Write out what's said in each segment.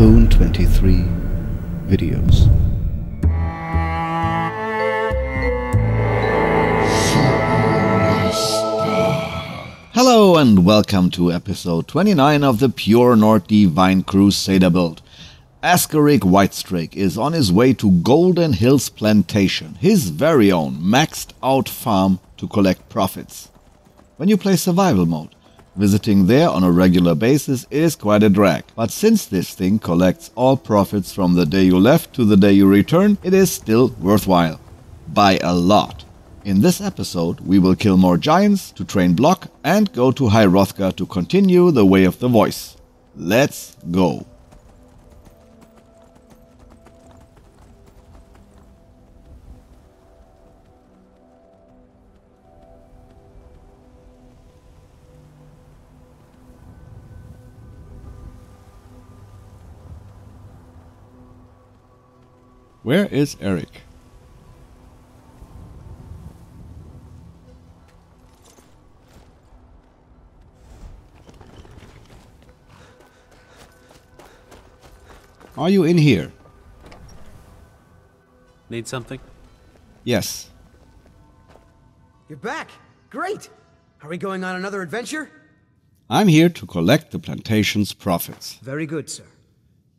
Boon 23 videos. Hello and welcome to episode 29 of the Pure Nord Divine Crusader build. Asgarik Whitestrake is on his way to Golden Hills Plantation, his very own maxed out farm to collect profits. When you play survival mode, visiting there on a regular basis is quite a drag, but since this thing collects all profits from the day you left to the day you return, it is still worthwhile. By a lot. In this episode, we will kill more giants to train block and go to High Hrothgar to continue the way of the voice. Let's go. Where is Erik? Are you in here? Need something? Yes. You're back! Great! Are we going on another adventure? I'm here to collect the plantation's profits. Very good, sir.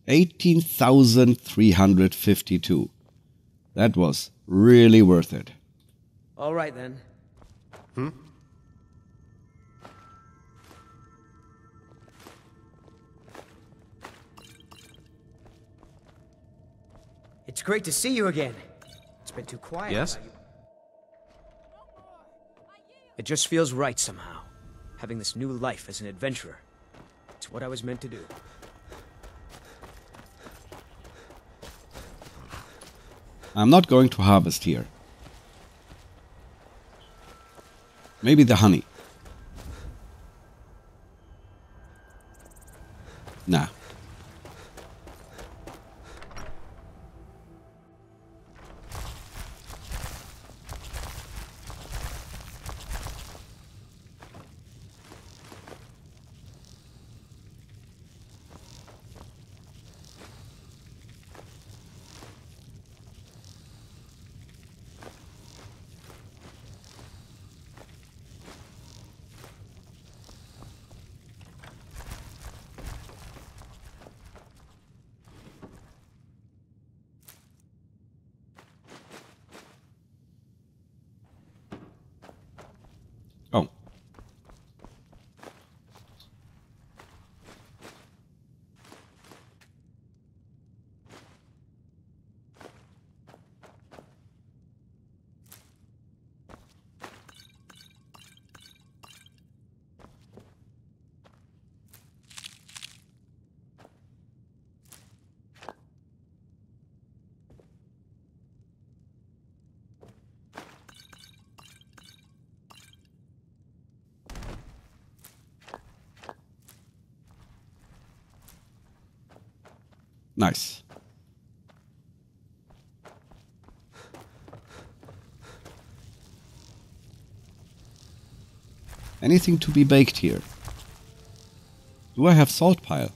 18,352. That was really worth it. All right then. Hmm? It's great to see you again. It's been too quiet. Yes? It just feels right somehow. Having this new life as an adventurer. It's what I was meant to do. I'm not going to harvest here. Maybe the honey. Nah. Oh. Nice. Anything to be baked here? Do I have salt pile?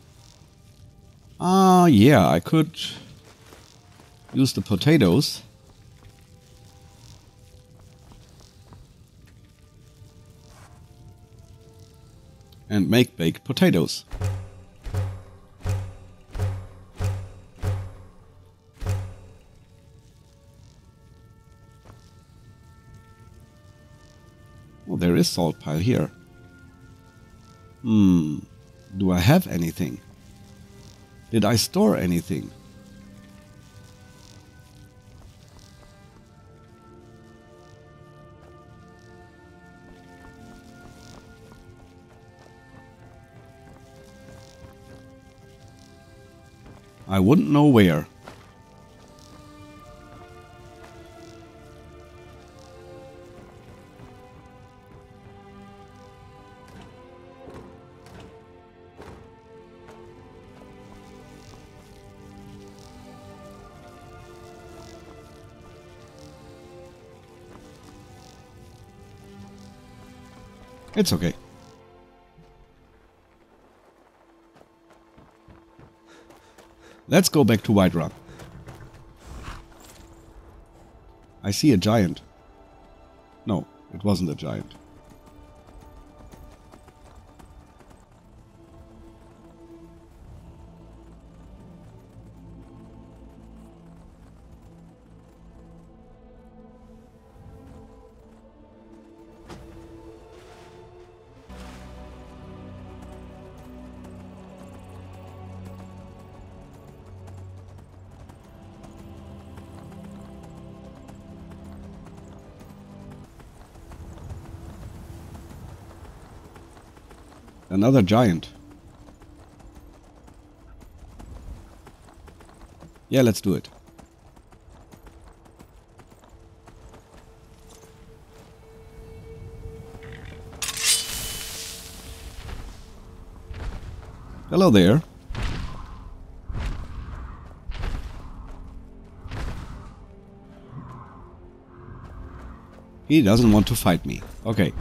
Ah, yeah, I could use the potatoes. And make baked potatoes. Oh, there is salt pile here. Hmm. Do I have anything? Did I store anything? I wouldn't know where. It's okay. Let's go back to Whiterun. I see a giant. No, it wasn't a giant. Another giant. Yeah, let's do it. Hello there. He doesn't want to fight me. Okay.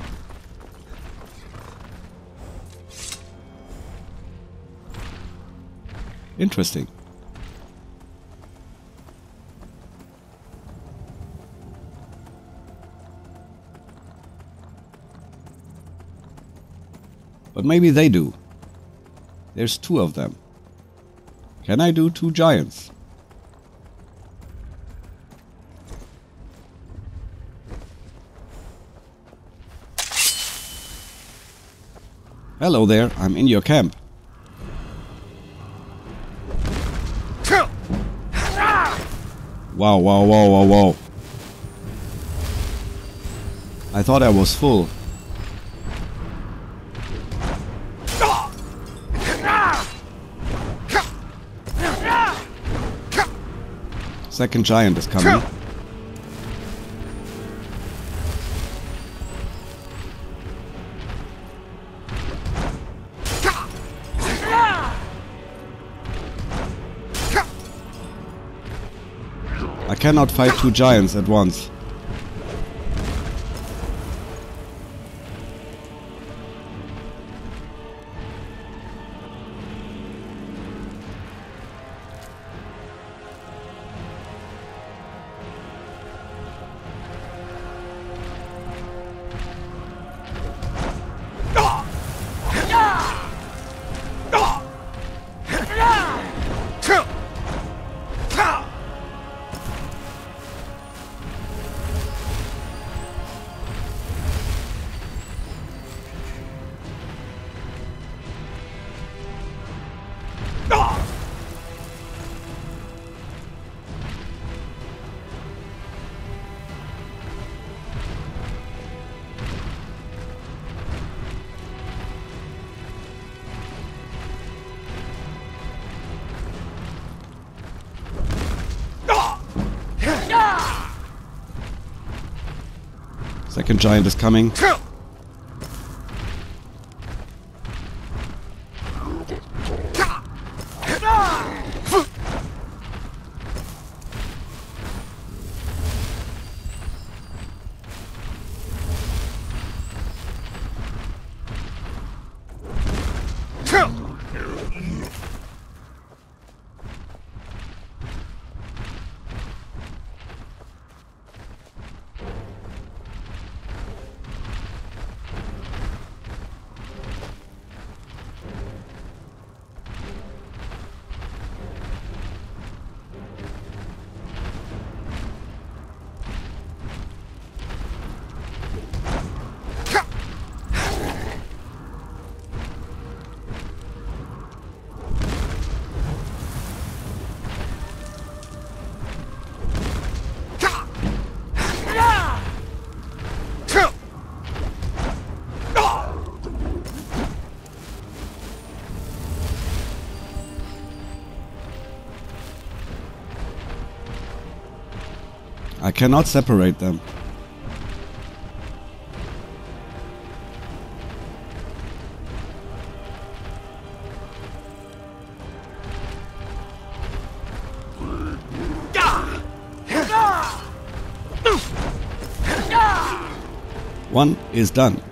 Interesting. But maybe they do. There's two of them. Can I do two giants? Hello there, I'm in your camp. Wow, wow, wow, wow, wow. I thought I was full. Second giant is coming. Cannot fight two giants at once. Second giant is coming. Cannot separate them. One is done.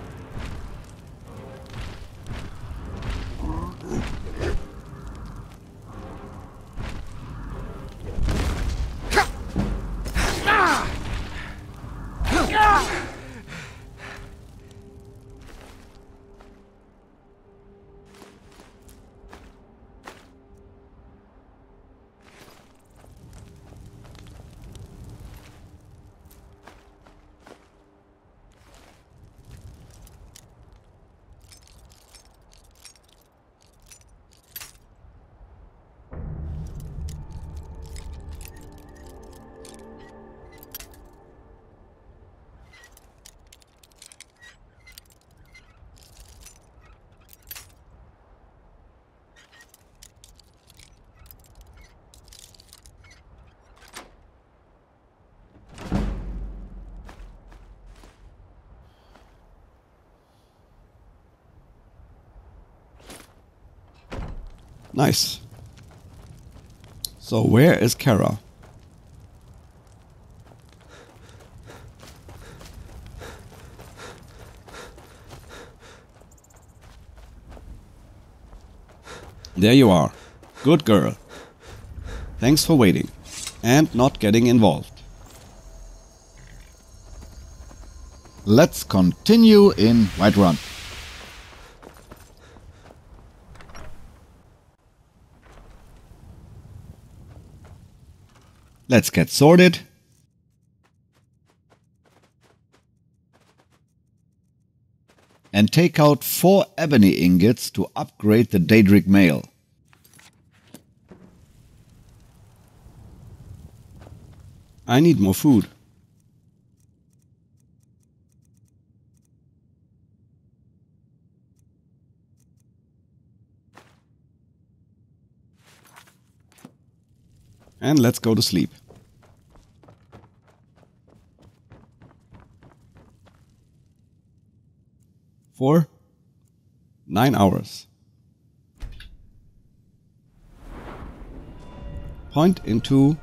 Nice. So where is Kara? There you are. Good girl. Thanks for waiting and not getting involved. Let's continue in Whiterun. Let's get sorted. And take out four ebony ingots to upgrade the Daedric mail. I need more food. And let's go to sleep. For nine hours. Point into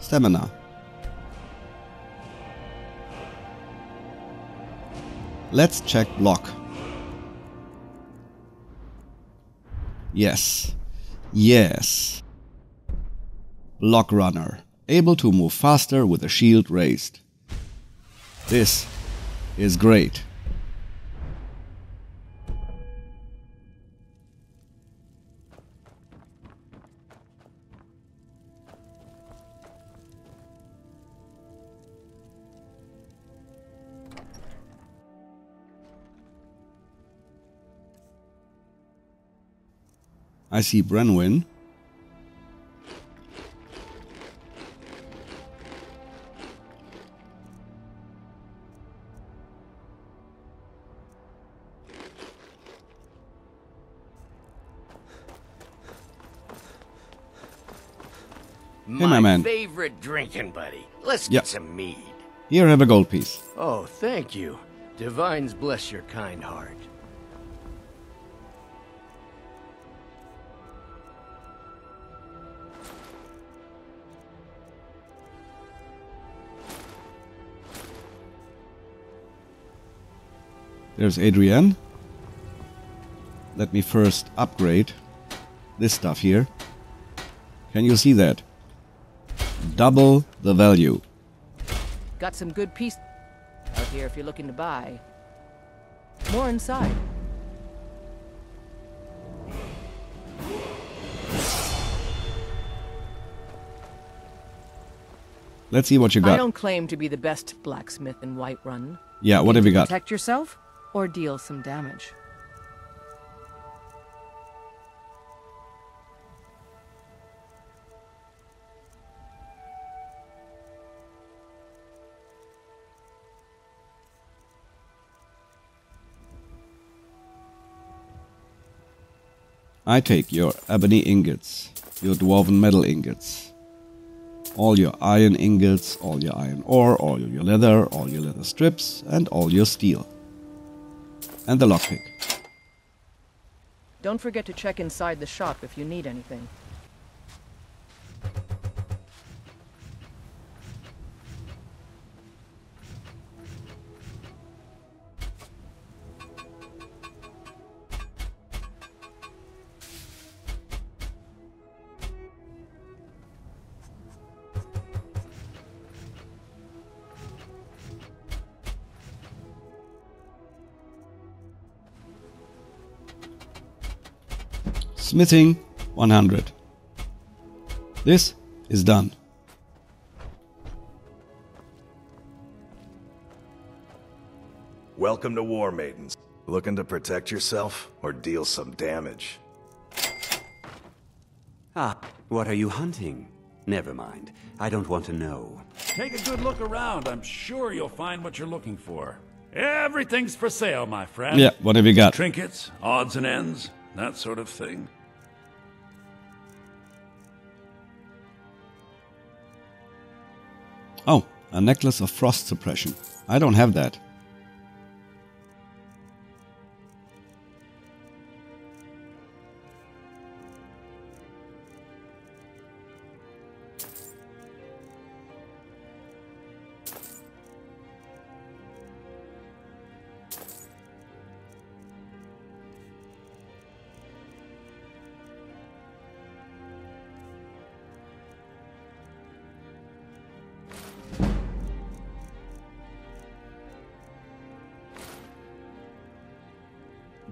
stamina. Let's check block. Yes. Yes. Block runner. Able to move faster with a shield raised. This is great. I see Brenuin. My, my man. favorite drinking buddy. Let's get Yep. some mead. Here, have a gold piece. Oh, thank you. Divines bless your kind heart. There's Adrianne. Let me first upgrade this stuff here. Can you see that? Double the value. Got some good piece out here if you're looking to buy. More inside. Let's see what you got. I don't claim to be the best blacksmith in Whiterun. Yeah, what have you got? Protect yourself or deal some damage. I take your ebony ingots, your dwarven metal ingots, all your iron ingots, all your iron ore, all your leather, all your leather strips, and all your steel. And the lockpick. Don't forget to check inside the shop if you need anything. Smithing 100. This is done. Welcome to Warmaiden's. Looking to protect yourself or deal some damage? Ah, what are you hunting? Never mind. I don't want to know. Take a good look around. I'm sure you'll find what you're looking for. Everything's for sale, my friend. Yeah, what have you got? Trinkets, odds and ends, that sort of thing. Oh, a necklace of frost suppression. I don't have that.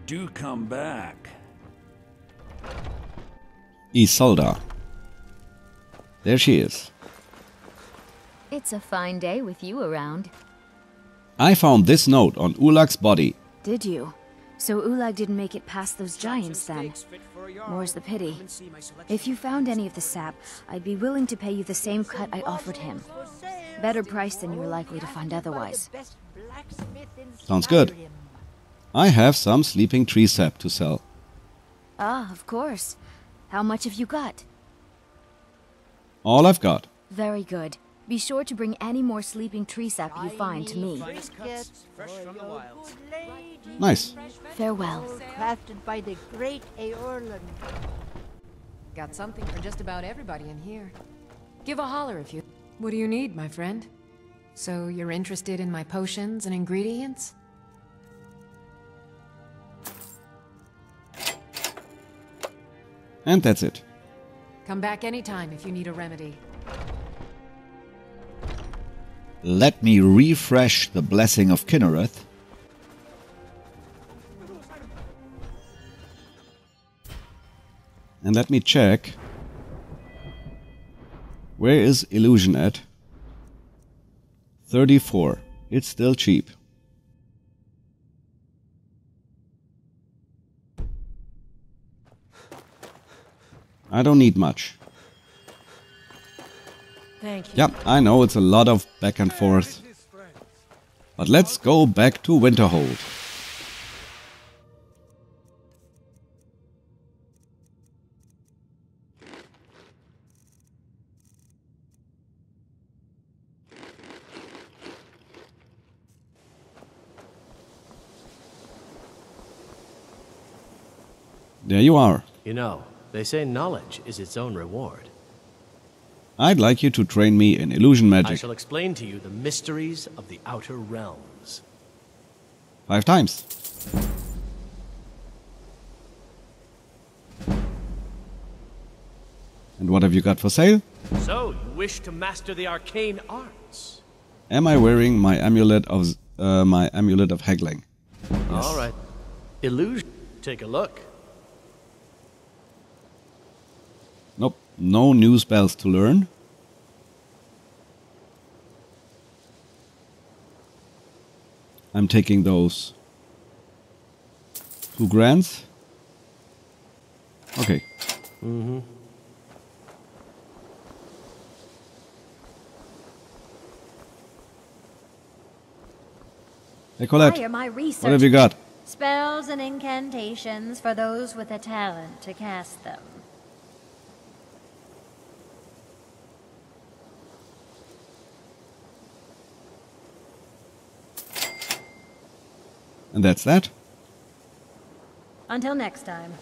Do come back. Isolda. There she is. It's a fine day with you around. I found this note on Ulag's body. Did you? So Ulag didn't make it past those giants then. More's the pity. If you found any of the sap, I'd be willing to pay you the same cut I offered him. Better price than you're likely to find otherwise. Sounds good. I have some sleeping tree sap to sell. Ah, of course. How much have you got? All I've got. Very good. Be sure to bring any more sleeping tree sap you find to me. Nice. Farewell. Crafted by the great Eorlund. Got something for just about everybody in here. Give a holler if you... What do you need, my friend? So you're interested in my potions and ingredients? And that's it. Come back anytime if you need a remedy. Let me refresh the blessing of Kynareth. And let me check. Where is illusion at? 34. It's still cheap. I don't need much. Thank you. Yep, I know it's a lot of back and forth. But let's go back to Winterhold. There you are. You know, they say knowledge is its own reward. I'd like you to train me in illusion magic. I shall explain to you the mysteries of the Outer Realms. Five times. And what have you got for sale? So, you wish to master the arcane arts? Am I wearing my amulet of uh, my amulet of haggling? All right. Illusion. Take a look. No new spells to learn. I'm taking those two grants. Okay. Mm-hmm. Hey Colette, Why my research what have you got? spells and incantations for those with a talent to cast them? And that's that. Until next time.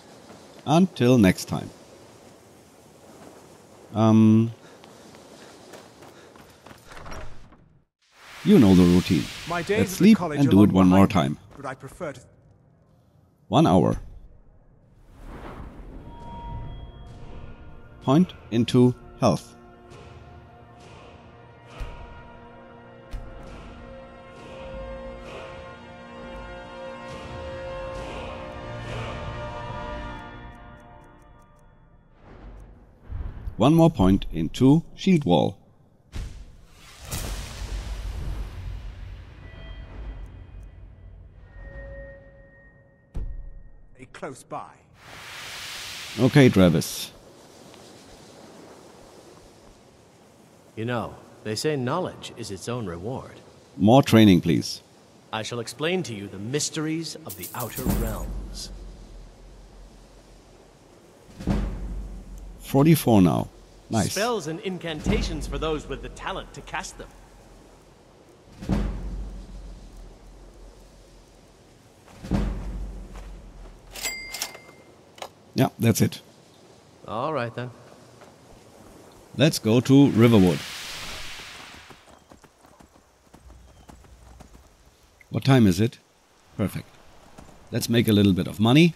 Until next time. Um. You know the routine. My days Let's at the sleep and do it one more behind me, time. But I prefer to One hour. Point into health. One more point into shield wall. a close by. Okay, Drevis. You know, they say knowledge is its own reward. More training, please. I shall explain to you the mysteries of the Outer Realms. 44 now. Nice. Spells and incantations for those with the talent to cast them. Yeah, that's it. All right then. Let's go to Riverwood. What time is it? Perfect. Let's make a little bit of money.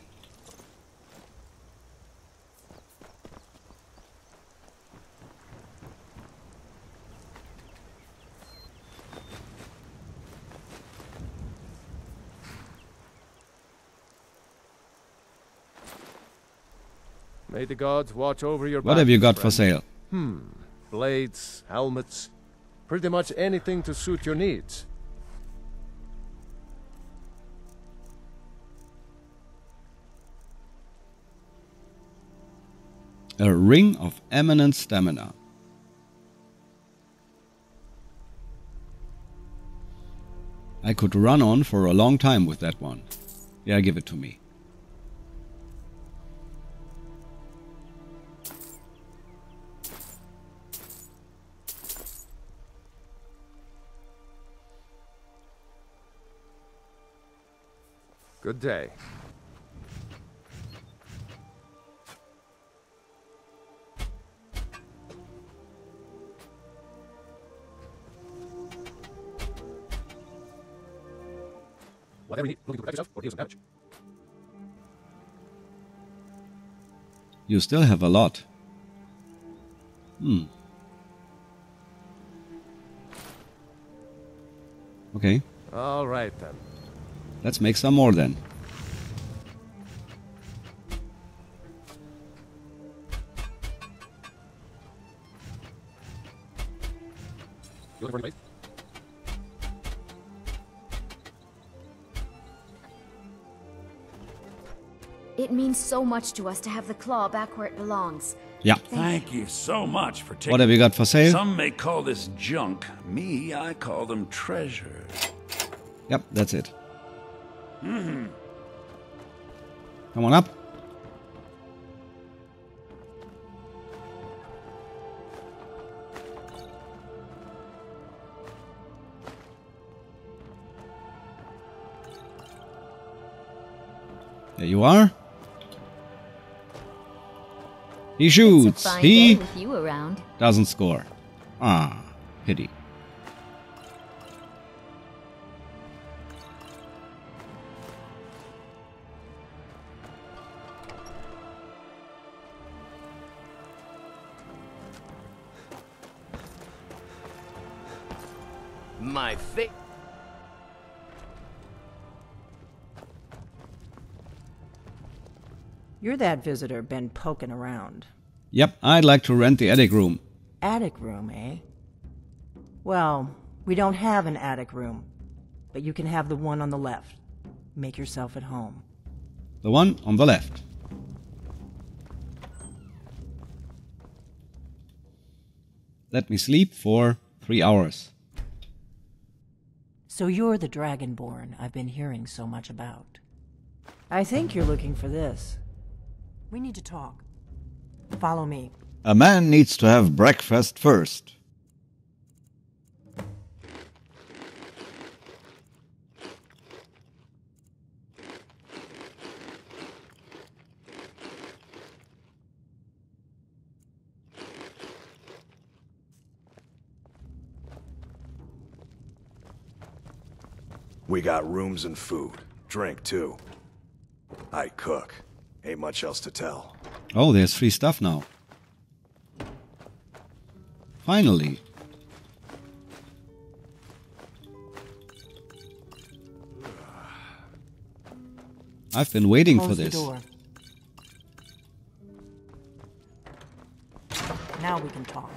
May the gods watch over your What have you got for sale? Hmm. Blades, helmets, pretty much anything to suit your needs. A ring of eminent stamina. I could run on for a long time with that one. Yeah, give it to me. Good day. Whatever you need, looking to protect yourself or deal some damage. You still have a lot. Hmm. Okay, All right then. let's make some more then. Looking for any bait? It means so much to us to have the claw back where it belongs. Yeah. Thank you so much for taking. What have you got for sale? Some may call this junk. Me, I call them treasure. Yep, that's it. Hmm. Come on up. There you are. He shoots. He you around. doesn't score. Ah, pity. My fate. You're that visitor been poking around. Yep, I'd like to rent the attic room. Attic room, eh? Well, we don't have an attic room, but you can have the one on the left. Make yourself at home. The one on the left. Let me sleep for three hours. So you're the Dragonborn I've been hearing so much about. I think you're looking for this. We need to talk. Follow me. A man needs to have breakfast first. We got rooms and food. Drink, too. I cook. Ain't much else to tell. Oh, there's free stuff now. Finally. I've been waiting Close for the this. door. Now we can talk.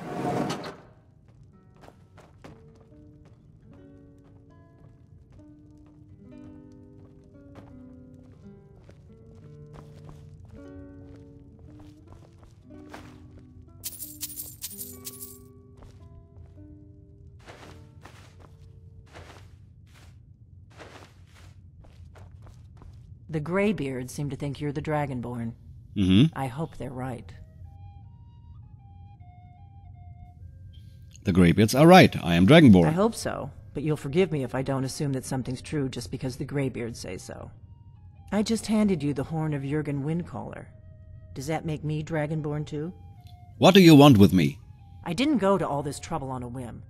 The Greybeards seem to think you're the Dragonborn. Mm-hmm. I hope they're right. The Greybeards are right. I am Dragonborn. I hope so, but you'll forgive me if I don't assume that something's true just because the Greybeards say so. I just handed you the horn of Jurgen Windcaller. Does that make me Dragonborn too? What do you want with me? I didn't go to all this trouble on a whim.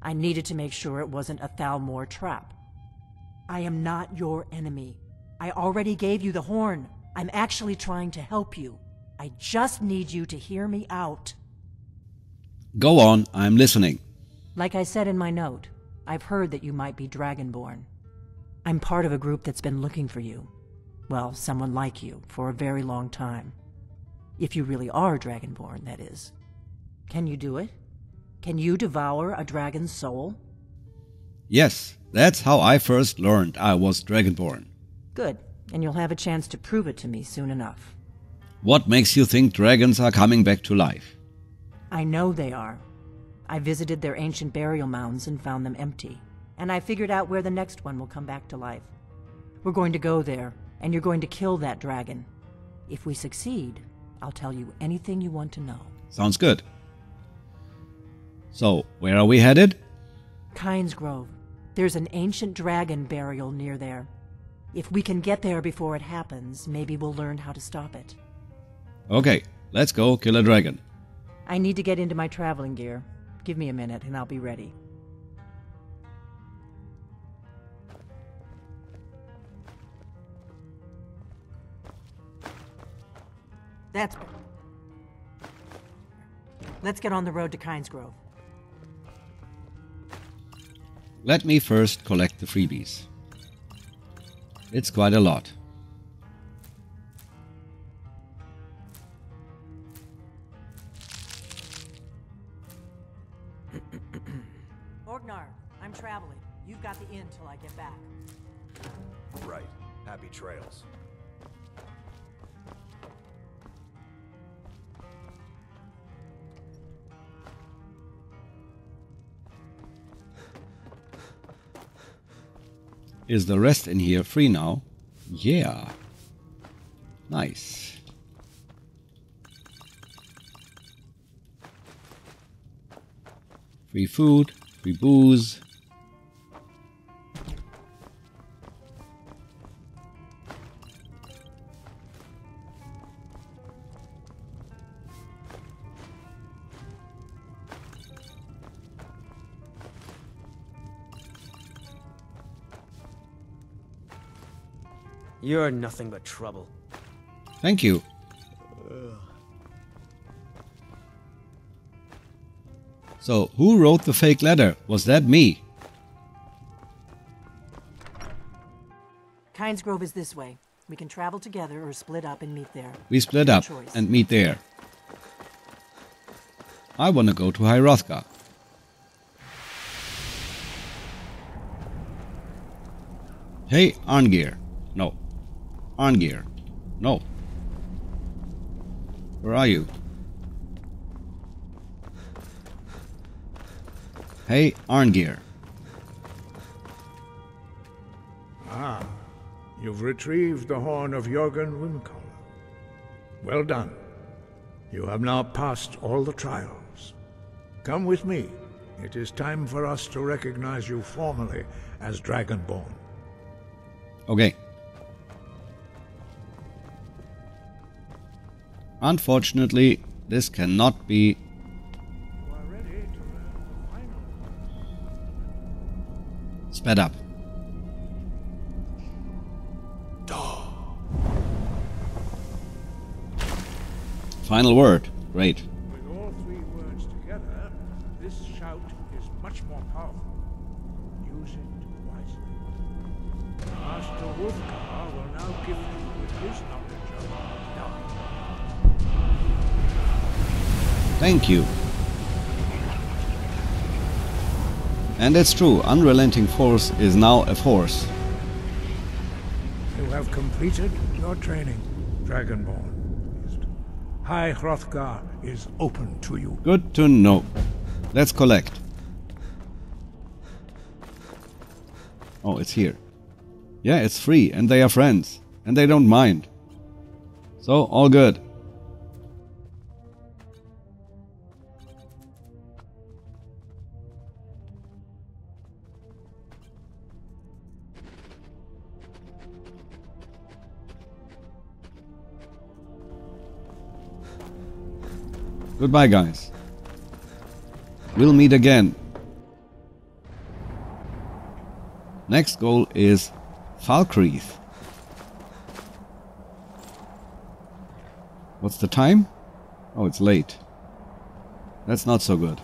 I needed to make sure it wasn't a Thalmor trap. I am not your enemy. I already gave you the horn. I'm actually trying to help you. I just need you to hear me out. Go on, I'm listening. Like I said in my note, I've heard that you might be Dragonborn. I'm part of a group that's been looking for you. Well, someone like you, for a very long time. If you really are Dragonborn, that is. Can you do it? Can you devour a dragon's soul? Yes, that's how I first learned I was Dragonborn. Good, and you'll have a chance to prove it to me soon enough. What makes you think dragons are coming back to life? I know they are. I visited their ancient burial mounds and found them empty, and I figured out where the next one will come back to life. We're going to go there, and you're going to kill that dragon. If we succeed, I'll tell you anything you want to know. Sounds good. So, where are we headed? Kynes Grove. There's an ancient dragon burial near there. If we can get there before it happens, maybe we'll learn how to stop it. Okay, let's go kill a dragon. I need to get into my traveling gear. Give me a minute and I'll be ready. That's. Let's get on the road to Kynes Grove. Let me first collect the freebies. It's quite a lot. Is the rest in here free now? Yeah. Nice. Free food, free booze. You're nothing but trouble. Thank you. So, who wrote the fake letter? Was that me? Kynes Grove is this way. We can travel together or split up and meet there. We split Your up choice. and meet there. I wanna go to Hrothgar. Hey, Arngeir. No. Arngeir. No. Where are you? Hey, Arngeir. Ah, you've retrieved the horn of Jurgen Windcaller. Well done. You have now passed all the trials. Come with me. It is time for us to recognize you formally as Dragonborn. Okay. Unfortunately, this cannot be. Sped up. Final word. Great. Thank you. And it's true, unrelenting force is now a force. You have completed your training, Dragonborn. High Hrothgar is open to you. Good to know. Let's collect. Oh, it's here. Yeah, it's free, and they are friends, and they don't mind. So, all good. Goodbye, guys. We'll meet again. Next goal is Falkreath. What's the time? Oh, it's late. That's not so good.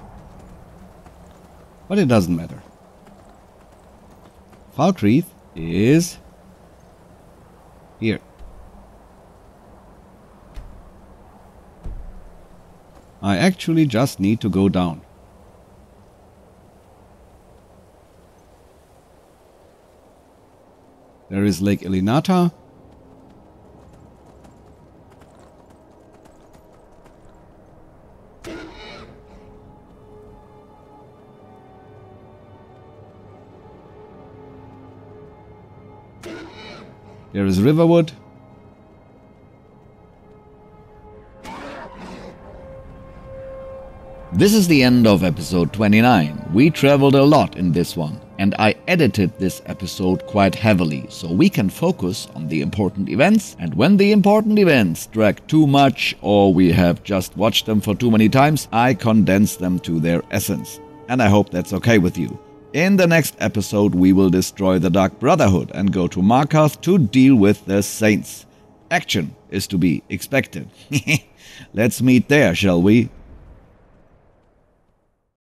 But it doesn't matter. Falkreath is here. I actually just need to go down. There is Lake Ilinalta. There is Riverwood. This is the end of episode 29. We traveled a lot in this one, and I edited this episode quite heavily so we can focus on the important events. And when the important events drag too much or we have just watched them for too many times, I condense them to their essence. And I hope that's okay with you. In the next episode, we will destroy the Dark Brotherhood and go to Markarth to deal with the Saints. Action is to be expected. Let's meet there, shall we?